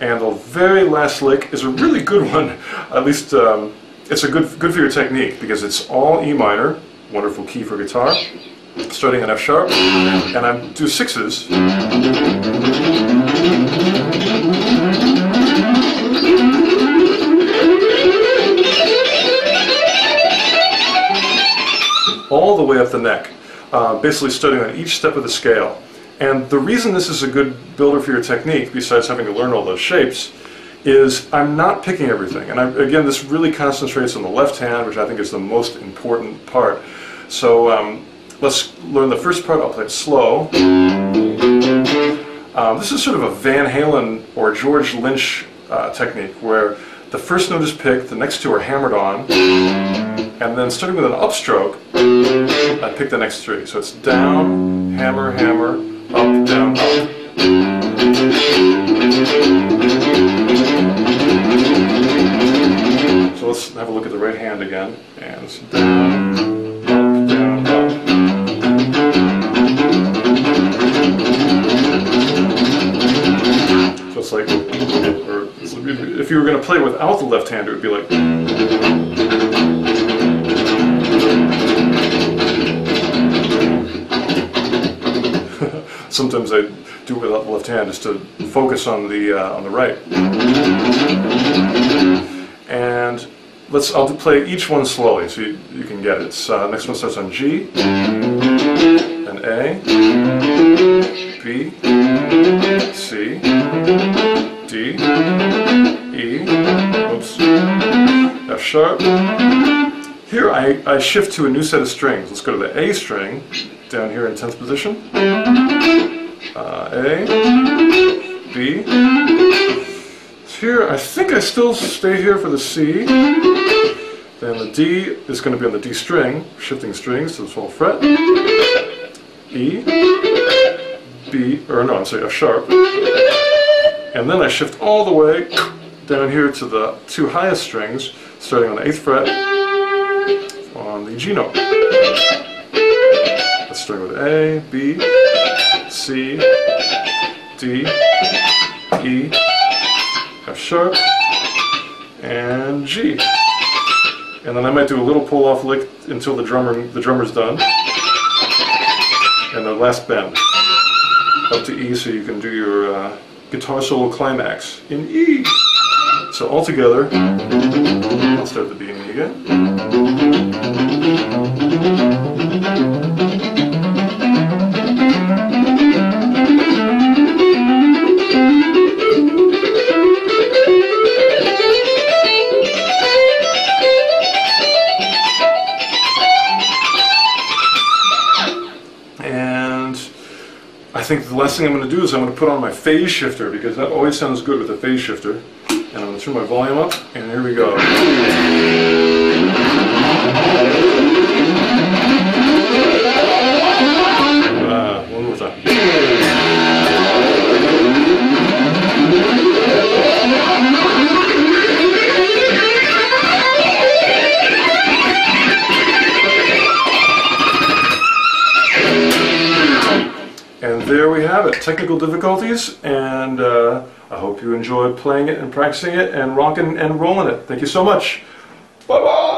And the very last lick is a really good one. At least um, it's a good good for your technique because it's all E minor, wonderful key for guitar, starting on F sharp, and I do sixes. all the way up the neck, uh, basically starting on each step of the scale. And the reason this is a good builder for your technique, besides having to learn all those shapes, is I'm not picking everything. And I, again, this really concentrates on the left hand, which I think is the most important part. So um, let's learn the first part. I'll play it slow. Um, this is sort of a Van Halen or George Lynch uh, technique where the first note is picked, the next two are hammered on, and then starting with an upstroke, I pick the next three. So it's down, hammer, hammer, up, down. So let's have a look at the right hand again. And down, up, down, up. It's like, or if you were going to play without the left hand, it would be like. Sometimes I do it without the left hand just to focus on the uh, on the right. And let's I'll play each one slowly so you, you can get it. So, uh, next one starts on G, then A, B, C, D, E, oops, F sharp. Here I, I shift to a new set of strings. Let's go to the A string, down here in 10th position. A, B. Here I think I still stay here for the C. Then the D is going to be on the D string, shifting strings to the 12th fret. E, B, or no, I'm sorry, F sharp. And then I shift all the way down here to the two highest strings, starting on the 8th fret on the G note. Let's start with A, B, C, D, E, F sharp, and G. And then I might do a little pull off lick until the drummer the drummer's done. And the last bend up to E so you can do your uh, guitar solo climax in E. So all together, I'll start the beginning again. Think the last thing I'm going to do is I'm going to put on my phase shifter because that always sounds good with a phase shifter. And I'm going to turn my volume up, and here we go. Have it, technical difficulties, and uh, I hope you enjoyed playing it and practicing it and rocking and rolling it. Thank you so much. Bye-bye!